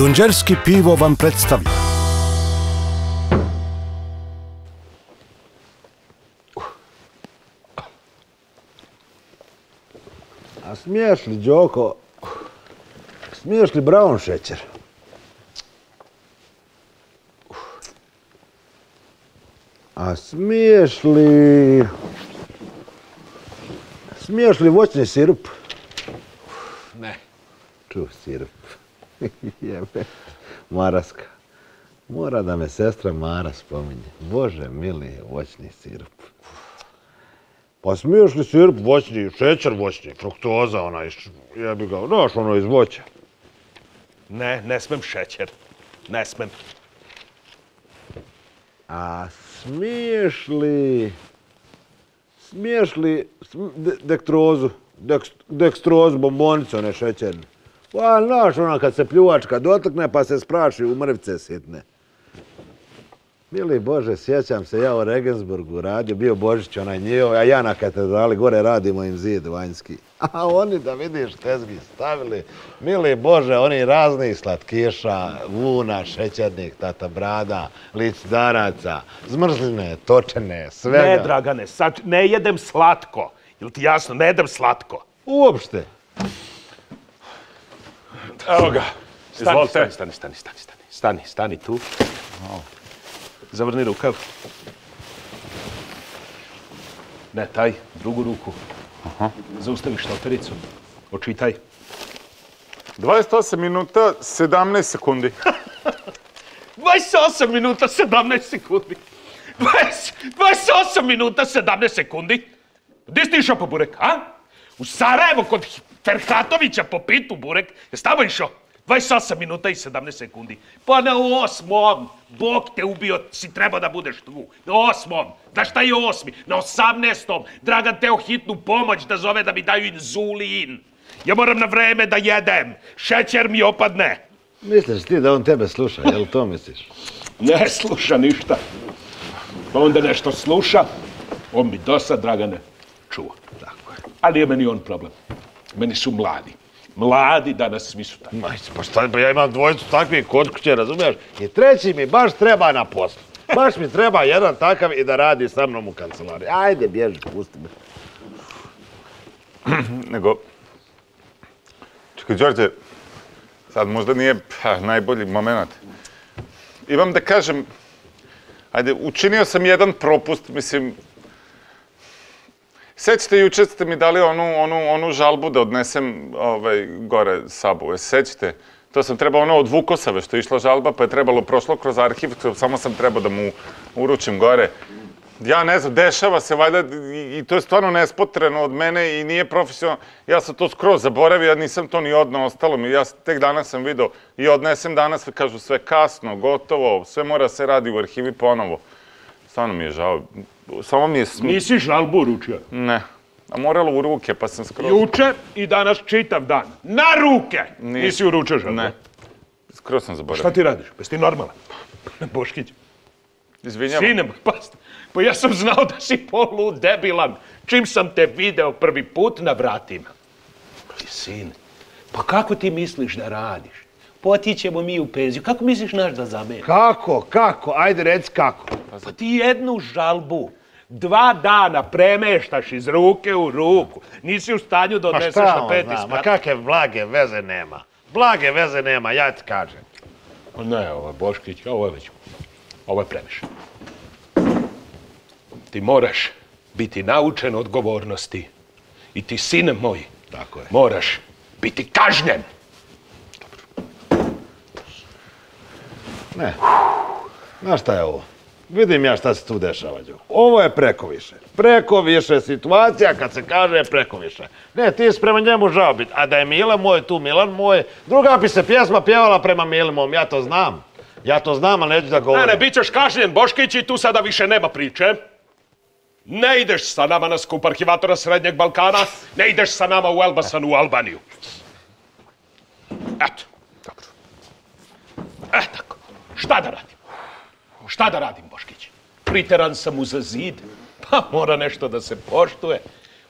Dunđerski pivo vam predstavlja. A smiješ li, Đoko, smiješ li brown šećer? A smiješ li... Smiješ li voćni sirup? Ne. Ču, sirup. Jebe. Maraska. Mora da me sestra Mara spominje. Bože mili, voćni sirup. Pa smiješ li sirup voćni, šećer voćni, fruktoza onaj, ja bi ga, znaš ono iz voća. Ne, ne smem šećer. Ne smem. A smiješ li... Smiješ li dektrozu, dekst- dekstrozu, bombonicu, one šećerne? Pa, znaš, ona kad se pljuvačka dotakne pa se spraši u mrvice sitne. Mili Bože, sjećam se, ja u Regensburgu radio, bio Božić onaj njihov, a ja na katedrali, gore radimo im zid vanjski. A oni da vidiš tezgi stavili, mili Bože, oni raznih slatkiša, vuna, šećernih, tata brada, licdaraca, zmrzline, točene, svega. Ne, Dragane, sad ne jedem slatko. Jel ti jasno, ne jedem slatko. Uopšte. Evo ga. Stani, Izvolite. stani, stani, stani, stani, stani. Stani, stani tu. Zavrni rukav. Ne, taj, drugu ruku. Zaustavi štalpericu. Očitaj. 28 minuta, 17 sekundi. 28 minuta 17 sekundi. 20, 28 minuta 17 sekundi. Gdje si ti išao po burek, a? U Sarajevo kod Ferhatovića po pitu burek. Jesi tamo išao? 28 minuta i 17 sekundi. Pa na osmom, Bog te ubio, si treba da budeš tu. Na osmom. Da šta je osmi? Na osamnestom. Dragan teo hitnu pomoć da zove da mi daju inzulin. Ja moram na vreme da jedem. Šećer mi opadne. Misliš ti da on tebe sluša, jel to misliš? Ne sluša ništa. Pa onda nešto sluša, on mi dosad, Dragane, Tako je. Ali je meni on problem. Meni su mladi. Mladi danas svi su. Maj, pa šta, pa ja imam dvojicu takvih kod kuće, razumiješ? I treći mi baš treba na poslu. Baš mi treba jedan takav i da radi sa mnom u kancelariji. Ajde, bježi, pusti me. Nego, čekaj, Đorđe, sad možda nije pa, najbolji moment. Imam da kažem, ajde, učinio sam jedan propust, mislim, Sećate, juče ste mi dali onu, žalbu da odnesem ovaj, gore sabu. E, sećate? To sam trebao ono od Vukosave što je išla žalba, pa je trebalo prošlo kroz arhiv, samo sam trebao da mu uručim gore. Ja ne znam, dešava se valjda i, i to je stvarno nespotreno od mene i nije profesionalno. Ja sam to skroz zaboravio, ja nisam to ni odno ostalo mi. Ja tek danas sam video i odnesem danas, kažu sve kasno, gotovo, sve mora se radi u arhivi ponovo. Stvarno mi je žao. Samo mi je sm... Nisi žalbu uručio. Ne. A moralo u ruke, pa sam skroz... Juče i danas čitav dan. Na ruke! Nije. Nisi uručio žalbu. Ne. Skroz sam zaboravio. Šta ti radiš? Pa si ti normalan? Boškić. Izvinjavam. Sine pa, pa ja sam znao da si polu debilan. Čim sam te video prvi put na vratima. Pa sin, pa kako ti misliš da radiš? Potićemo mi u penziju. Kako misliš naš da zameni? Kako, kako? Ajde, reci kako. Pa ti jednu žalbu dva dana premeštaš iz ruke u ruku. Nisi u stanju da Pa odneseš šta na peti zna? Ma kakve blage veze nema. Blage veze nema, ja ti kažem. Pa Ne, ovo je Boškić, ovo je već, ovo je previše. Ti moraš biti naučen odgovornosti. I ti, sine moj, Tako je. moraš biti kažnjen. Ne. Znaš šta je ovo? Vidim ja šta se tu dešava, Đo. Ovo je preko više. Preko više situacija kad se kaže preko više. Ne, ti si prema njemu žao bit. A da je Mile moj tu, Milan moj, druga bi se pjesma pjevala prema Mili mom, ja to znam. Ja to znam, ali neću da Ne, govorim. ne, bit ćeš kažnjen, Boškić, i tu sada više nema priče. Ne ideš sa nama na skup arhivatora Srednjeg Balkana, ne ideš sa nama u Elbasan u Albaniju. Eto. Dobro. E, tako. Šta da radim? Šta da radim, Boškić? Priteran sam uz zid, pa mora nešto da se poštuje.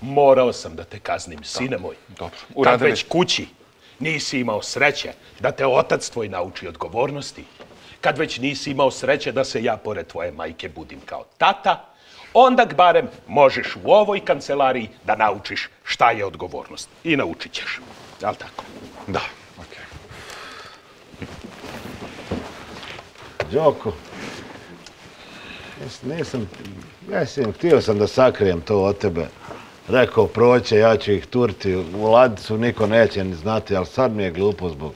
Morao sam da te kaznim, sine moj. Dobro, Kad uradili već kući Nisi imao sreće da te otac tvoj nauči odgovornosti. Kad već nisi imao sreće da se ja pored tvoje majke budim kao tata, onda barem možeš u ovoj kancelariji da naučiš šta je odgovornost. I naučit ćeš. Jel tako? Da, okej. Nis- nisam, mislim, htio sam da sakrijem to od tebe. Rekao, proće, ja ću ih turti u ladicu, niko neće ni znati, ali sad mi je glupo zbog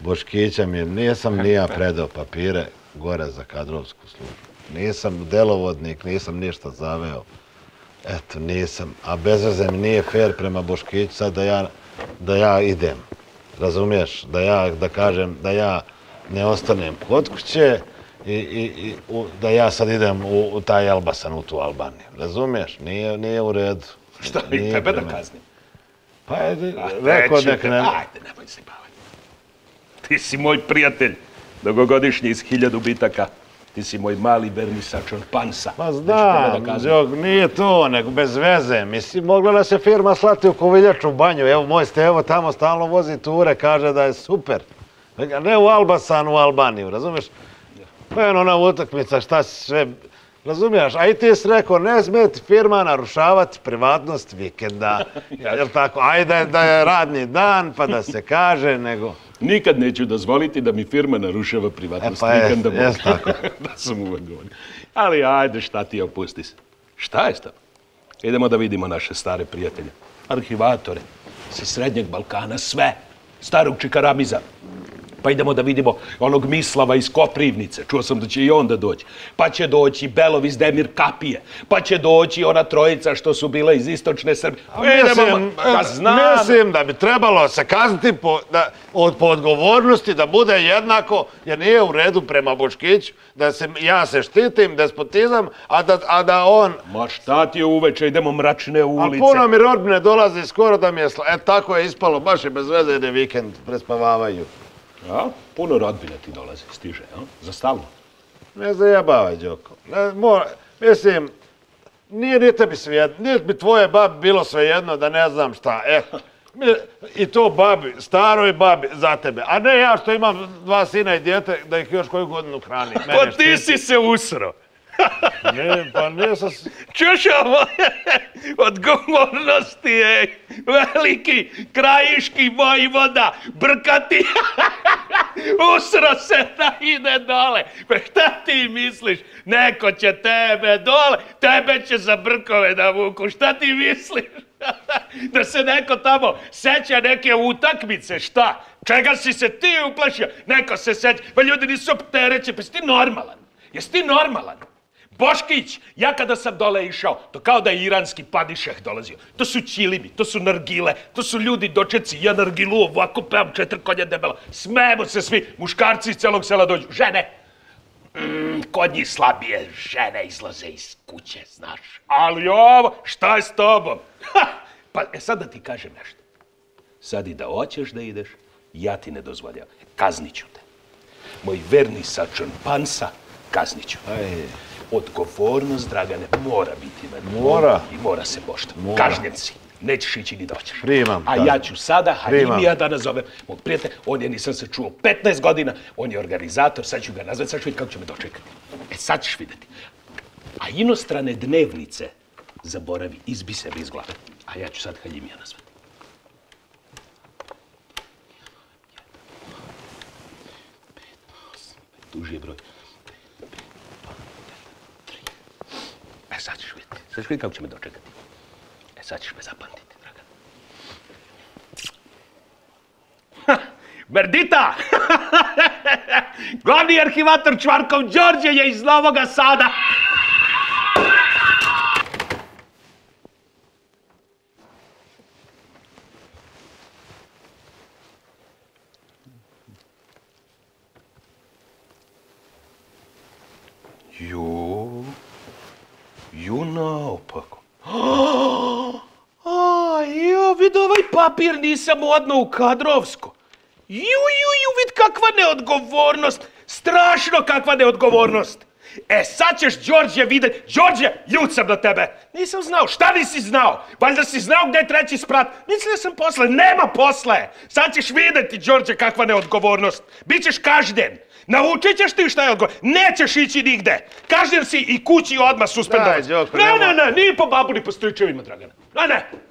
Boškića mi je, nisam ni ja predao papire gore za kadrovsku službu. Nisam delovodnik, nisam ništa zaveo. Eto, nisam. A bez veze mi nije fair prema Boškiću sad da ja, da ja idem. Razumiješ? Da ja, da kažem, da ja ne ostanem kod kuće i, i, i u- da ja sad idem u, u taj Elbasan, u tu Albaniju. Razumiješ? Nije, nije u redu. Šta i tebe da kaznim? Pa je A, rekao nek ne... Ajde, nemoj se baviti. Ti si moj prijatelj, dugogodišnji iz hiljadu bitaka. Ti si moj mali verni sačon pansa. Pa Neću tebe znam, nije to, nego bez veze. Mislim, mogla da se firma slati u Koviljaču banju. Evo, moj Stevo tamo stalno vozi ture, kaže da je super. Neka Ne u Albasan, u Albaniju, razumiješ? Pa je ona utakmica, šta si sve... Razumiješ? A i ti si rekao, ne smeti firma narušavati privatnost vikenda. Jel tako? Ajde da je radni dan, pa da se kaže, nego... Nikad neću dozvoliti da mi firma narušava privatnost E, pa vikenda. tako. da sam uvek govorio. Ali ajde, šta ti opusti se. Šta je tobom? Idemo da vidimo naše stare prijatelje. Arhivatore, sa Srednjeg Balkana, sve. Starog Čikaramiza. Pa idemo da vidimo onog Mislava iz Koprivnice. Čuo sam da će i onda doći. Pa će doći Belov iz Demir Kapije. Pa će doći ona trojica što su bila iz Istočne Srbije. Mislim, pa znam. mislim da bi trebalo se kazniti po, da, od, po odgovornosti da bude jednako, jer nije u redu prema Boškiću, da se, ja se štitim, despotizam, a da, a da on... Ma šta ti je uveče, idemo mračne A ulice. puno mi rodbine dolazi skoro da mi je... Sla... E, tako je ispalo, baš je bez veze ide vikend, prespavavaju. A? Puno rodbine ti dolazi, stiže, a? Za stalno. Ne zajebavaj, Đoko. Ne, mora, mislim, nije ni tebi svejedno, nije bi tvoje babi bilo svejedno da ne znam šta, e. Mi- I to babi, staroj babi za tebe. A ne ja što imam dva sina i dijete da ih još koju godinu hrani. Pa ti si se usro. Ne, pa nisam... s- Čuš ovo? Odgovornosti je veliki krajiški vojvoda, brkati. Usro se da ide dole. Pa šta ti misliš? Neko će tebe dole, tebe će za brkove da vuku. Šta ti misliš? da se neko tamo seća neke utakmice, šta? Čega si se ti uplašio? Neko se seća, pa ljudi nisu optereće, pa si ti normalan? Jesi ti normalan? Boškić, ja kada sam dole išao, to kao da je iranski padišeh dolazio. To su ćilimi, to su nargile, to su ljudi dočeci, ja nargilu ovako pevam četiri konja debela. Smemo se svi, muškarci iz celog sela dođu, žene. Mm, slabije žene izlaze iz kuće, znaš. Ali ovo, šta je s tobom? Pa e, sad da ti kažem nešto. Sad i da hoćeš da ideš, ja ti ne dozvoljavam. Kaznit ću te. Moj verni sačon pansa, kaznit ću. Aj, Odgovornost, Dragane, mora biti na nivou Mora. I mora se poštovati. Mora. Kažnjen si. Nećeš ići ni doćeš. Primam, A ja ću sada Primam. Harimija da nazovem mog prijatelja. On je, nisam se čuo, 15 godina. On je organizator, sad ću ga nazvati, sad ću vidjeti kako će me dočekati. E, sad ćeš vidjeti. A inostrane dnevnice zaboravi, izbi sebe iz glave. A ja ću sad Halimija nazvati. Duži je broj. E, sad ćeš vidjeti. Sad ćeš kako će me dočekati. E, sad ćeš me zapamtiti, Dragan. Ha, Berdita! Glavni arhivator Čvarkov Đorđe je iz Novoga Sada. Ju, ju naopako. A, jo, vid ovaj papir nisam odno u kadrovsko. Ju, ju, ju, vid kakva neodgovornost. Strašno kakva neodgovornost. E, sad ćeš Đorđe vidjet. Đorđe, ljud sam na tebe. Nisam znao. Šta nisi znao? Valjda si znao gdje je treći sprat. Mislio sam posle. Nema posle. Sad ćeš vidjeti, Đorđe, kakva neodgovornost. Bićeš kažnjen. Naučit ćeš ti šta je odgovor. Nećeš ići nigde. Kažnjen si i kući odmah suspendovan. Ne, ne, ne, ni po babu ni po stričevima, Dragana. Ne, ne.